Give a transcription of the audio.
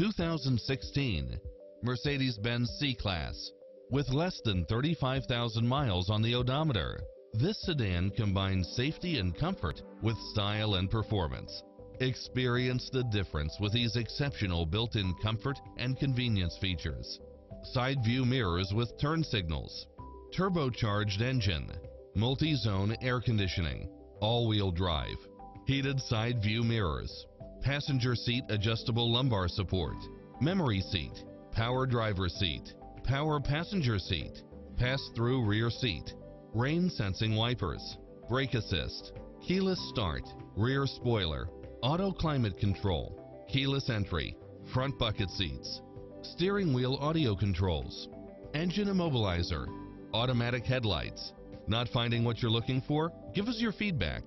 2016 Mercedes-Benz C-Class. With less than 35,000 miles on the odometer, this sedan combines safety and comfort with style and performance. Experience the difference with these exceptional built-in comfort and convenience features. Side view mirrors with turn signals, turbocharged engine, multi-zone air conditioning, all-wheel drive, heated side view mirrors, passenger seat adjustable lumbar support, memory seat, power driver seat, power passenger seat, pass-through rear seat, rain sensing wipers, brake assist, keyless start, rear spoiler, auto climate control, keyless entry, front bucket seats, steering wheel audio controls, engine immobilizer, automatic headlights. Not finding what you're looking for? Give us your feedback.